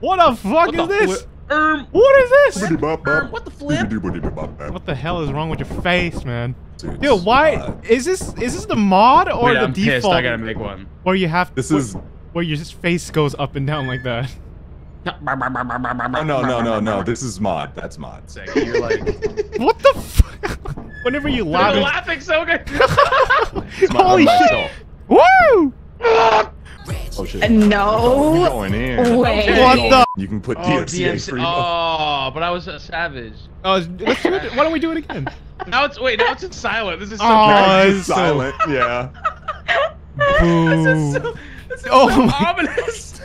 What the fuck What is the this? fli- Erm, What is this? erm, what the flip? What the hell is wrong with your face, man? Dude, Dude, why is this is this the mod or Wait, the I'm pissed. default I gotta make one. where you have This where, is where your face goes up and down like that? oh no no no no this is mod that's mod. Second, You're like, What the fuck? Whenever you I'm laugh, laughing so good. Holy shit! myself. Woo! Oh shit. Uh, We No going in. way. What the? You can put Oh, DMCA DMC. free. Oh, but I was a savage. Oh, let's do it. Why don't we do it again? Now it's wait. Now it's in silent. This is so. Oh, Now it's it's so- silent. Yeah. this is so. This is Oh so my- ominous.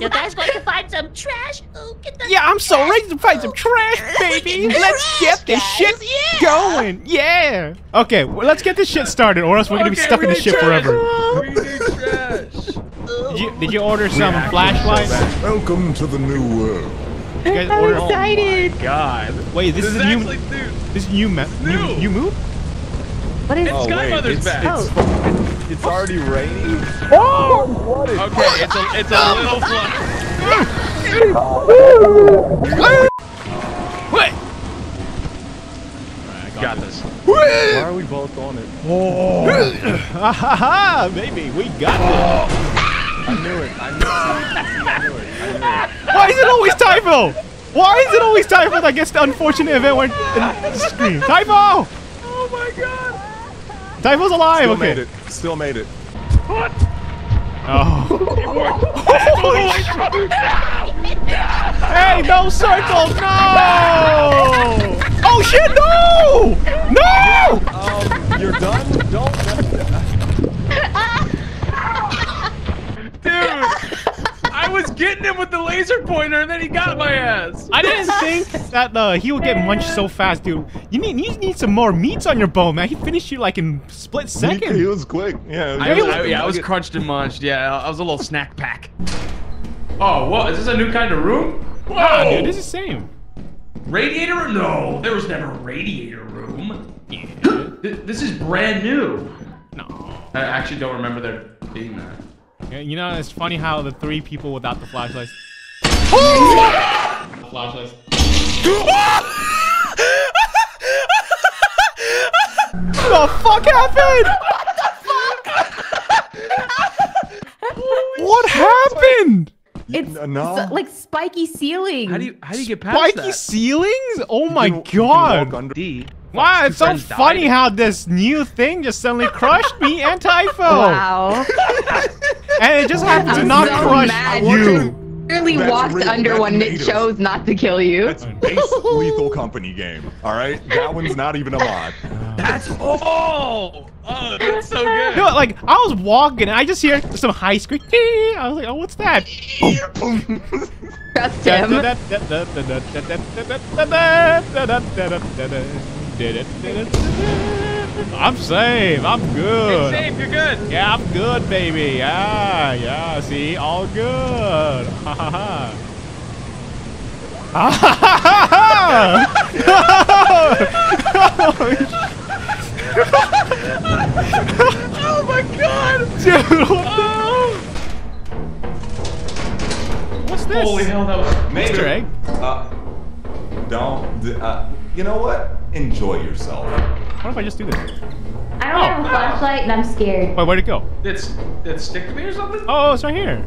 You guys want to find some trash? Oh, get the Yeah, I'm so ready to find some trash, baby. Let's get this shit going. Yeah. Okay, well, let's get this shit started, or else we're gonna be stuck in this need shit forever. We need trash. Did you, did you order some flashlights? Welcome to the new world. You guys I'm order? excited. Oh God. Wait, this, This is is a new. actually, dude. This is new. Me- new. New. New move? What is? It's Sky Mother's it's, back. It's, Oh. it's already raining. Oh. Okay, it's a it's a little fly. Wait. Got this. Why are we both on it? Ha ha ha! Baby, we got this. I knew it. I knew it. I knew it. I knew it. Why is it always Typho? Why is it always Typho that gets the unfortunate event where it scream? Typho! Oh my god. Typho's alive. Still okay. made it. Still made it. What? Oh. hey, no circle, no! Oh shit, no! No! Um, you're done. Don't. Dude, I was getting him with the laser pointer and then he got my ass. I didn't think that uh, he would get munched so fast, dude. You need you need some more meats on your bone, man. He finished you like in split second. he was quick. Yeah. I, he was, I- yeah, I was crunched and munched. Yeah, I was a little snack pack. Oh, what? Is this a new kind of room? Whoa! Ah, dude, this is the same. Radiator room? No, there was never a radiator room. Yeah. Th- This is brand new. No. I actually don't remember there being that. Yeah, You know, it's funny how the three people without the flashlights. flashlights. the fuck happened? What happened? It's N- no. like spiky ceiling. How do you how do you get past Spiky that? ceilings? Oh my You can- you can god. under- D. Wow, Two it's so friends died. funny how this new thing just suddenly crushed me and Typho. Wow. And it just happened to I'm not so crush mad. you. Literally That's walked real- under that's one and it chose not to kill you. That's base lethal company game. All right, that one's not even a mod. That's oh, oh, that's so good. You know, like I was walking and I just hear some high scream. I was like, oh, what's that? Trust him. I'm safe. I'm Hey, good. safe, you're good. Yeah, I'm good, baby. Yeah, yeah. See, all good. Ha ha ha. Ha ha ha Oh my god. Dude, what the? What's this? Holy hell, that was. Easter egg. Uh, don't. Uh, you know what? Enjoy yourself. What if I just do this? I don't have a flashlight and I'm scared. Wait, where'd it go? It's did it stick to me or something? Oh, it's right here.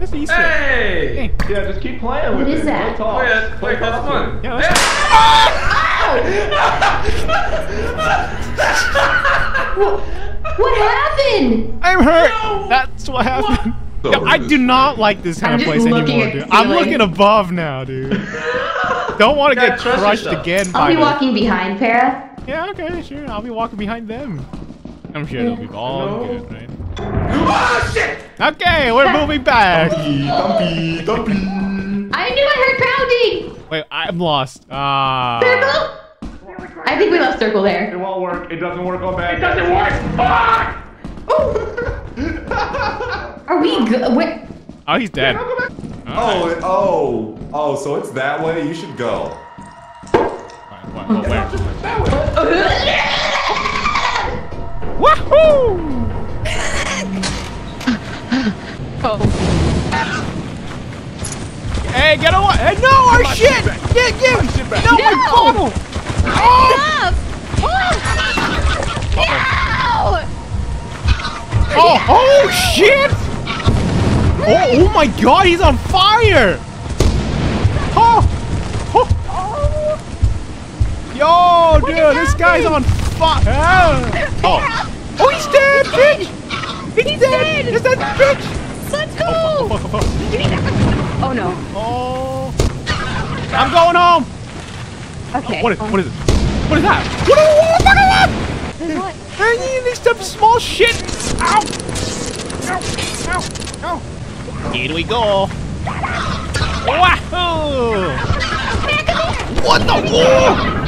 That's the Easter egg. Hey. Hey. Yeah, just keep playing What is that? Oh yeah, wait, that's fun. Yeah, that's- What happened? I'm hurt. No. That's what happened. So Yo, I do this- not like this kind I'm of place anymore, dude. I'm looking above now, dude. Don't want to get crushed yourself. again by I'll be this. walking behind Para. Yeah, okay, sure. I'll be walking behind them. I'm sure they'll be all No. good, right? Oh shit! Okay, we're moving back. Dumpy, dumpy. I knew I heard pounding. Wait, I'm lost. Ah. Circle? I think we left circle there. It won't work. It doesn't work on bad. It doesn't work. Fuck! Are we good? What? Oh, he's dead. Oh, it- oh, oh. So it's that way. You should go. What- oh, where? Wahoo! Oh. Hey, get away! Hey, no, our my shit! shit. Get, get! my shit back. No, my No! bottle! Oh! Ow! Oh, oh shit! Oh, oh my god, he's on fire! Yo, dude, this guy's on fire! Oh. oh, he's dead, bitch! He's, dead! Is that bitch? Let's go! Oh, fuck, fuck, fuck. Oh no. Oh. I'm going home! Okay. What is, what is it? What is that? What What is, what is that? There's what? Hey, these some small shit! Ow! Ow! Ow! Ow! Here we go! Wahoo! What the? Whoa!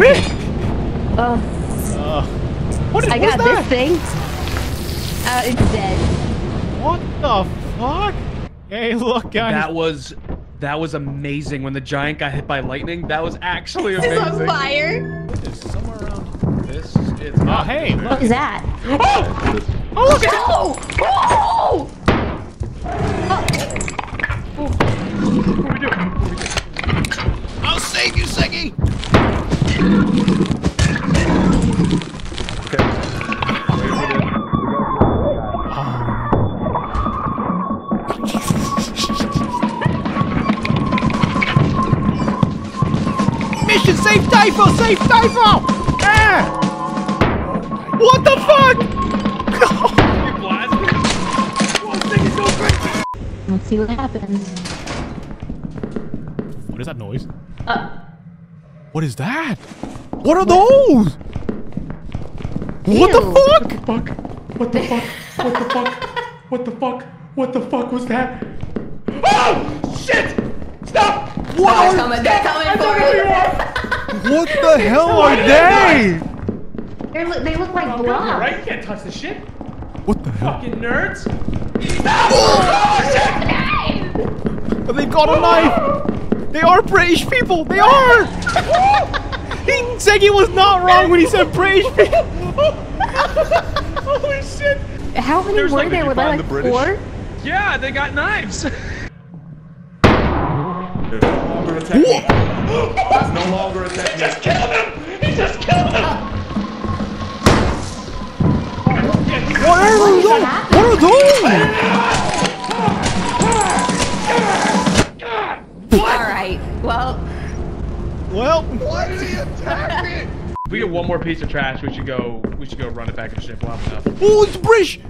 Oh, Uh, what is I what's got that? this thing. Uh, it's dead. What the fuck? Hey, look, guys. That was that was amazing when the giant got hit by lightning. That was actually It's on amazing. fire. is somewhere around. This it's Oh, not. hey, What look. is that? Oh, look at Oh! Oh! I'll save you, Seigi. Okay. Mission save Typho! Save Typho! Ah! What the fuck? Let's see what happens. What is that noise? What is that? What are those? What the Ew. fuck? Fuck! What the fuck? What the fuck? What the fuck? What the fuck was that? Oh shit! Stop! they're coming. They're coming for me. What the hell are they? They're, they look like oh, You're blobs. right. You can't touch the shit. What the hell? Fucking nerds. Oh, they got a knife. They are British people. They are. he, Seigi was not wrong when he said British people. Holy shit! How many There's were like- there? Were there find like the British? four? Yeah, they got knives. There's no longer a technique. There's no longer a technique. killed him. He just killed him. What are those? What are those? Well, why did he attack If we get one more piece of trash, we should go. We should go run it back and ship. We'll have enough. oh, it's British.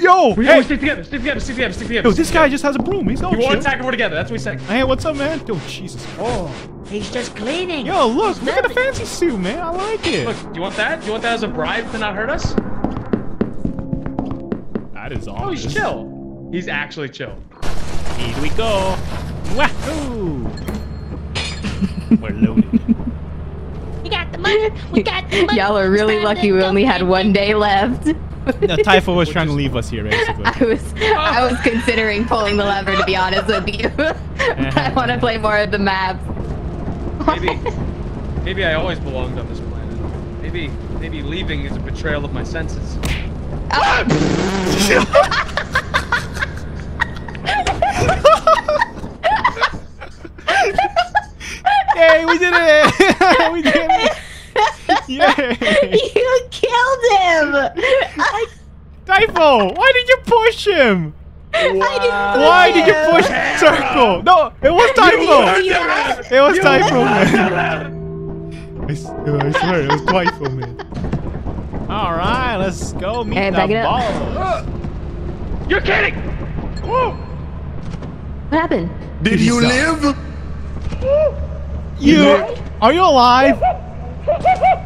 Yo, We hey, always stick together. Stick together. Stick together. Stick together. yo, this guy just has a broom. He's all You want chill. to attack everyone together. That's what we said. Hey, what's up, man? Yo, Jesus. Oh, he's just cleaning. Yo, look, He's look at the fancy suit, man. I like it. Look, do you want that? Do you want that as a bribe to not hurt us? that is awesome. Oh, awesome. he's chill. He's actually chill. Here we go. Wahoo! We're loaded. We got the money. We got the money. y'all are really time lucky we only had one day left. No, Typho was trying to leave us here, basically. I was I was considering pulling the lever to be honest with you. I want to play more of the map. Maybe, maybe I always belonged on this planet. Maybe, maybe leaving is a betrayal of my senses. Yay, it! we did it! Yay! you killed him. I, Typho, why did you push him? I didn't Why did you push Circle? No, it was Typho! It was Typho, man. I, s- I swear, it was Typho, man. Alright, let's go meet Hey, the back it up. boss. You're kidding! What happened? Did you live? You, are you alive?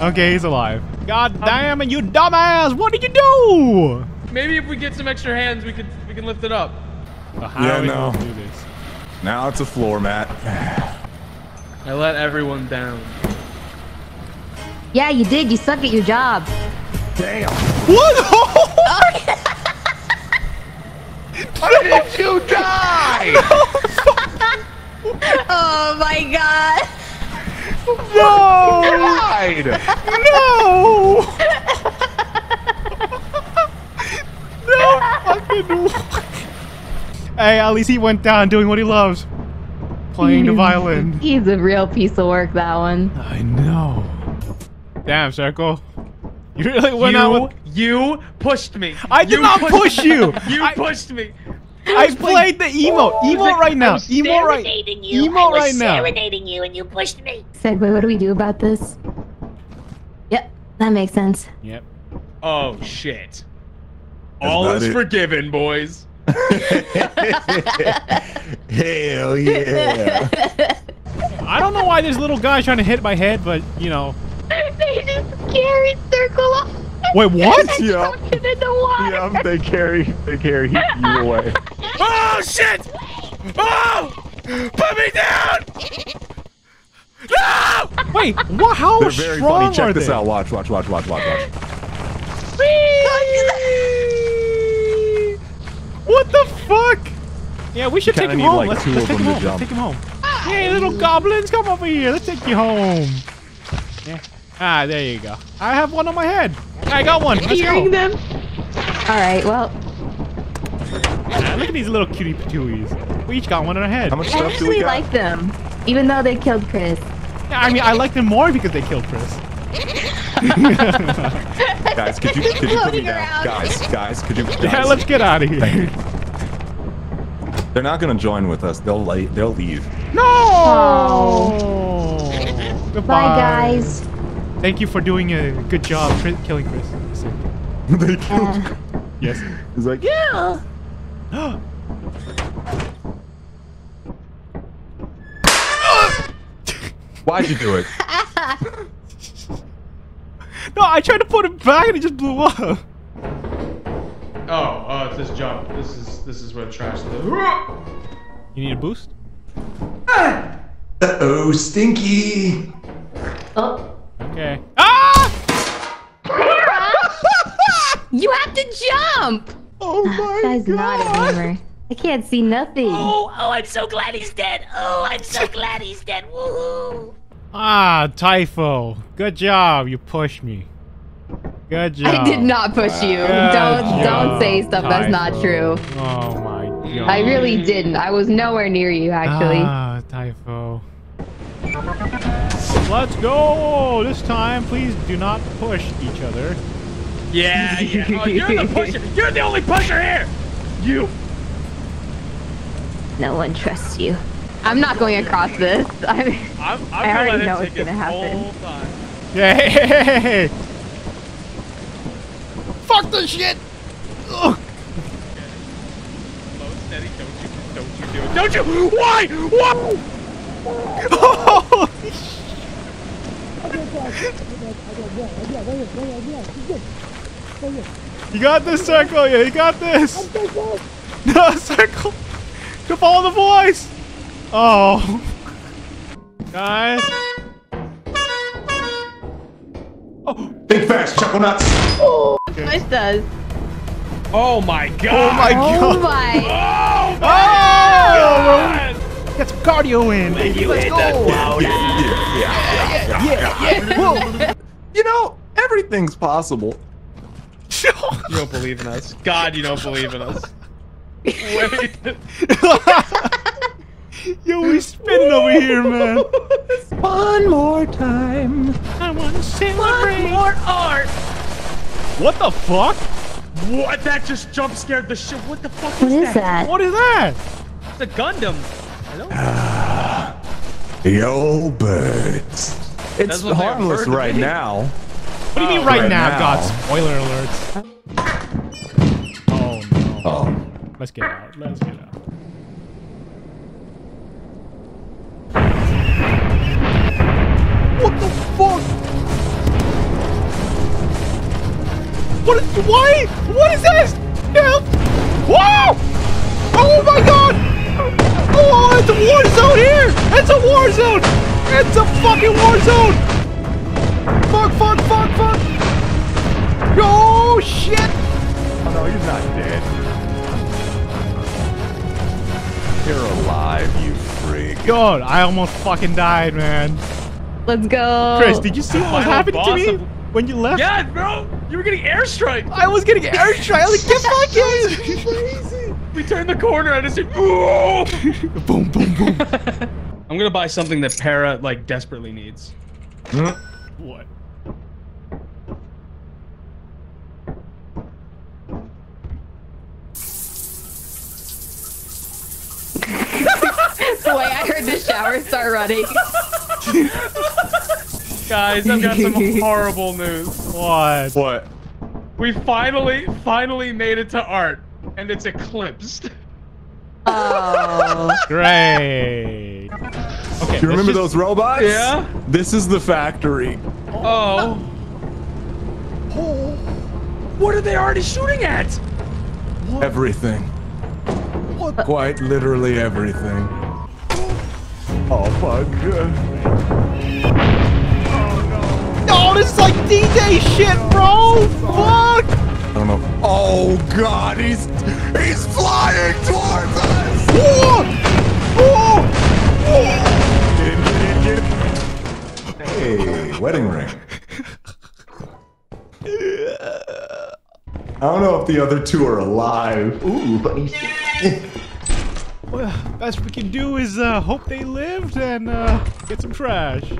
Okay, he's alive. God um, damn it, you dumbass! What did you do? Maybe if we get some extra hands, we could we can lift it up. How Yeah, no. gonna do this? Now it's a floor mat. I let everyone down. Yeah, you did. You suck at your job. Damn. What? How did you die? Oh my god. No! died. No! no! Fuck fucking. hey, at least he went down doing what he loves, playing the violin. He's a real piece of work, that one. I know. Damn, Circle. You really went you, out with. you pushed me. I did You not push you. You I- pushed me. I played the emo. Emo right I now. was Emo right. serenading you. Emo I was right now. serenading you, and you pushed me. Segway, what do we do about this? Yep, that makes sense. Yep. Oh shit. All is it. forgiven, boys. Hell yeah. I don't know why this little guy's trying to hit my head, but you know. they just carried Circle off. Wait, what? yeah. in the water. Yeah, they carry they carry you away. Oh shit! Oh! Put me down! No! Wait, what? How They're very strong funny. Check are this they? out. Watch, watch, watch, watch, watch, watch. What the fuck? Yeah, we should take kinda him need, home. like, let's two let's take him them home. Let's take him home. Hey, little goblins, come over here. Let's take you home. Yeah. Ah, there you go. I have one on my head. I got one. Let's Hearing go. them. All right, well, Ah, look at these little cutie patooies. We each got one in our head. How much I stuff do actually we got? like them, even though they killed Chris. Yeah, I mean, I like them more because they killed Chris. Guys, could you could you put me down? Guys, guys, could you? Guys, Yeah, let's get out of here. They're not gonna join with us. They'll la- they'll leave. No. Goodbye, Bye, guys. Thank you for doing a good job Chris, killing Chris. they killed. Uh, Yes. He's like, yeah. Why'd you do it? No, I tried to put it back and it just blew up. Oh, oh, it's this jump. This is this is where the trash lives. You need a boost? Uh oh, stinky. oh, Okay. Ah! you have to jump. Oh This my guy's not a gamer. I can't see nothing. Oh, oh, I'm so glad he's dead. Oh, I'm so glad he's dead. Woohoo! Ah, Typho. Good job. You pushed me. Good job. I did not push you. Good don't job, don't say stuff that's not true. Oh my god. I really didn't. I was nowhere near you actually. Ah, Typho. Let's go! This time, please do not push each other. Yeah, yeah. Oh, you're the pusher. You're the only pusher here. You. No one trusts you. I'm not going across this. I mean, I'm, I'm I already know what's gonna his happen. whole time. Yay! Fuck the shit! Ugh. Slow and steady. Don't you? Don't you do it? Don't you? Why? What? Holy sh- oh! You got this, Circle. Yeah, you got this. No, Circle. To follow the voice. Oh. Guys. Oh. Think fast, chuckle nuts. Push does. Oh my oh god. Oh my Oh god. my! Oh Oh! my god. Get some cardio in, baby. Let's go. Yeah, yeah, yeah, yeah. Whoa. You know, everything's possible. You don't believe in us. God, you don't believe in us. Wait. Yo, we spinning over here, man. One more time. I want to celebrate. One More art. What the fuck? What? That just jump scared the shit. What the fuck What is is that? that? What is that? It's a Gundam. I don't. Yo, birds. It's That's what they're harmless right be. now. What do you mean right, right now? now. God, spoiler alerts. Oh no. Oh. Let's get out. Let's get out. What the fuck? What is why? What is this? Help! Whoa! Oh my god! Oh, it's a war zone here! It's a war zone! It's a fucking war zone! Fuck, fuck, fuck, fuck! Oh shit! Oh no, he's not dead. You're alive, you freak. God, I almost fucking died, man. Let's go. Chris, did you see what was happening to me when you left? Yeah, bro. You were getting airstrike. I was getting airstrike. I was like, get back here! turned the corner and I said, "Ooh!" boom, boom, boom. I'm gonna buy something that Para like desperately needs. what? The way I heard the shower start running. Guys, I've got some horrible news. What? What? We finally, finally made it to art, and it's eclipsed. Oh. Great. Okay. Do you remember let's those robots? Yeah? This is the factory. Oh. oh. What are they already shooting at? Everything. Quite literally everything. Oh fuck. Oh, No, Oh, this is like D-Day shit, bro. Fuck. I don't know. Oh god, he's he's flying towards us! Whoa! Whoa! Hey, wedding ring. I don't know if the other two are alive. Ooh, but he's Well, best we can do is uh, hope they lived and uh, get some trash.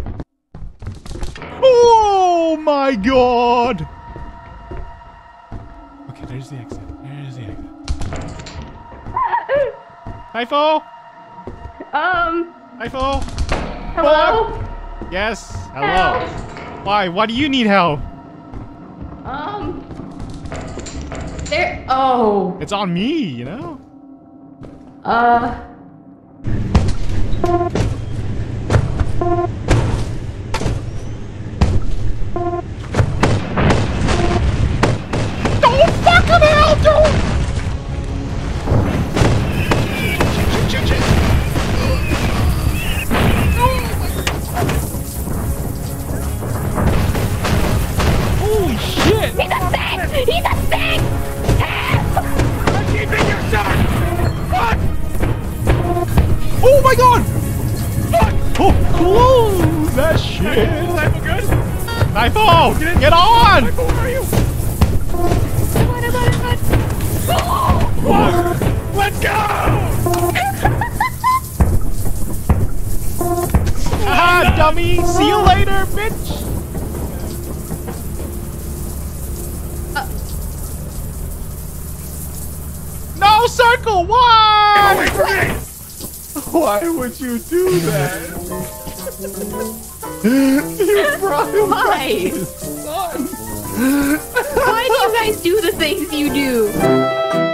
Oh my god! Okay, there's the exit. There's the exit. Typho? Um. Typho? Hello. Yes. Hello. Why? Why do you need help? Um. There. Oh. It's on me, you know? Uh. That shit! Typho good? Typho! Get on! Typho, where are you? Let's go! Haha, dummy! See you later, bitch! No circle! Why? Wait for me! Why would you do that? Why? Why do you guys do the things you do?